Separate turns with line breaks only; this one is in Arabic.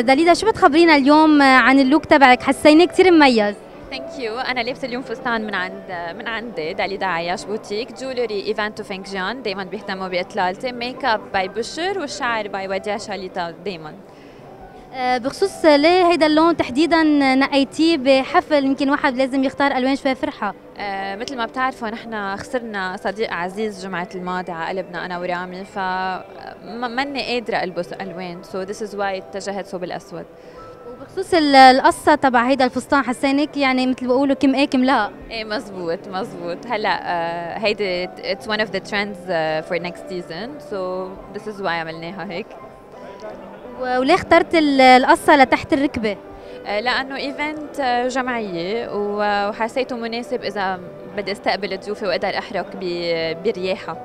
داليدا شو بتخبرينا اليوم عن ال look تبعك؟ حسيناه كثير مميز.
thank you أنا لابسة اليوم فستان من عند من عندي داليدا عياش بوتيك. jewelry ايفانتو فينكجان دائما بيهتموا بإطلالتي. makeup by بشر والشعر by وديع شاليتا دائما
آه، بخصوص ليه هيدا اللون تحديدا نقيتيه بحفل يمكن واحد لازم يختار ألوان شوي فرحة.
آه مثل ما بتعرفوا نحن خسرنا صديق عزيز جمعة الماضي على قلبنا أنا ورامي ف ماني قادرة ألبس ألوان so this is why اتجهت صوب الأسود.
وبخصوص ال- القصة تبع هيدا الفستان حسينك يعني مثل بيقولوا كم إيه كم لا.
إيه مزبوط مزبوط. هلأ آه هيدي it's of the trends uh, for next season so this is why عملناها هيك.
وليه اخترت ال- القصة لتحت الركبة؟
آه، لأنه event جمعية و- وحسيته مناسب إذا بدي أستقبل ضيوفي وأقدر أحرك ب- برياحة.